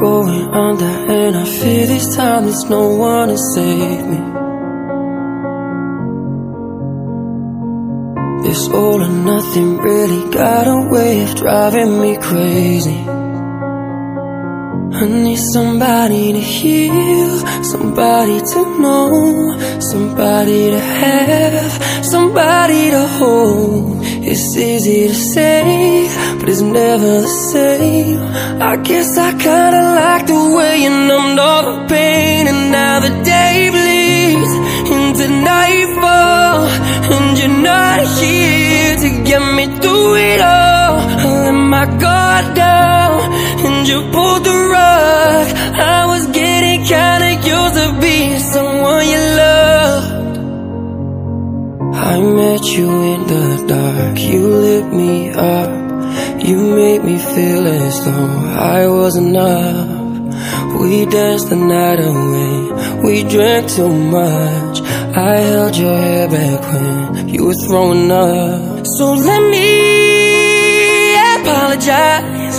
going under And I fear this time there's no one to save me This all or nothing really got a way of driving me crazy I need somebody to heal, somebody to know, somebody to have, somebody to hold. It's easy to say, it's never the same. I guess I kinda like the way you numbed all the pain, and now the day bleeds into nightfall, and you're not here to get me through it all. I let my guard down, and you pulled the rug. I was getting kinda used to being someone you loved. I met you in the dark, you lit me up. You made me feel as though I was enough. We danced the night away, we drank too much. I held your hair back when you were throwing up. So let me apologize.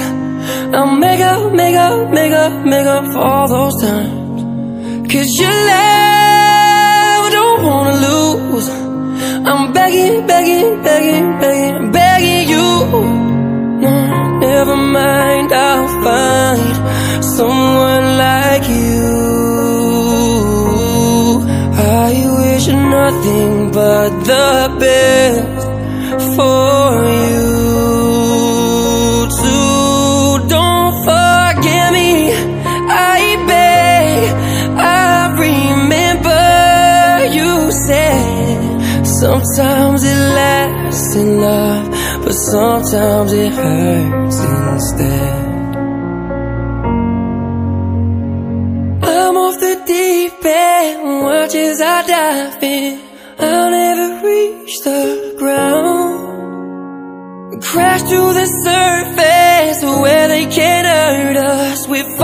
I'll make up, make up, make up, make up for all those times. Cause your love, I don't wanna lose. I'm begging, begging, begging, begging, begging you. Never mind, I'll find someone like you. I wish nothing but the best for you. Sometimes it lasts in love, but sometimes it hurts instead. I'm off the deep end, watch as I dive in. I'll never reach the ground. Crash to the surface where they can't hurt us. We're